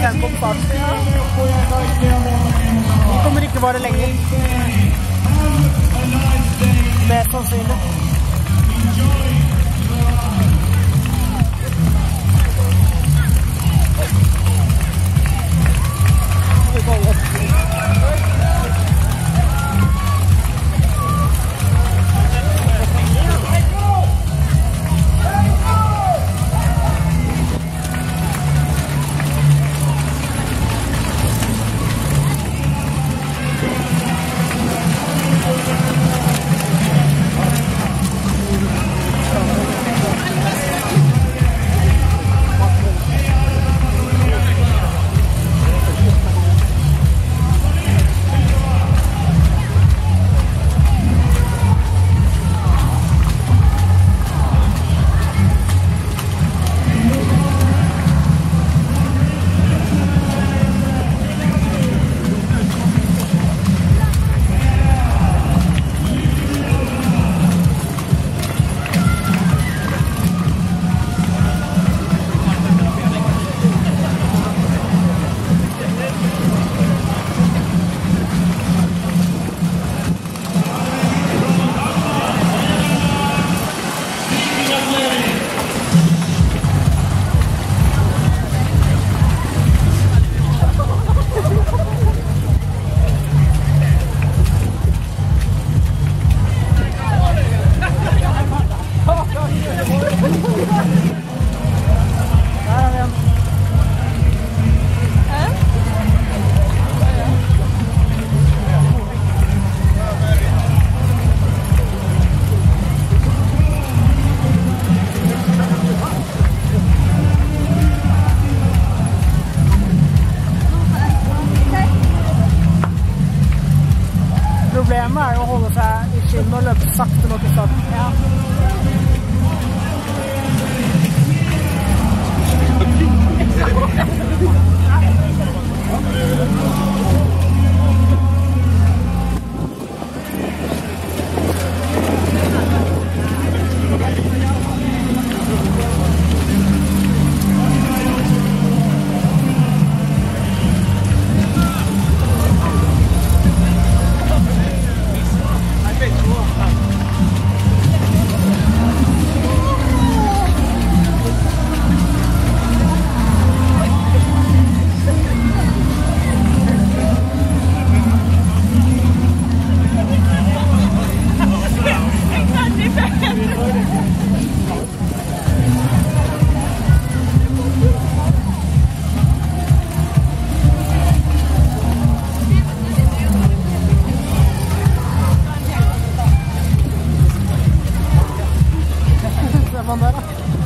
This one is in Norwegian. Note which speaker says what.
Speaker 1: tempo på starten. De kommer ikke vare lenger. Mest sannsynlig. Der å holde seg i skinn og løpe sakte nok i starten. Se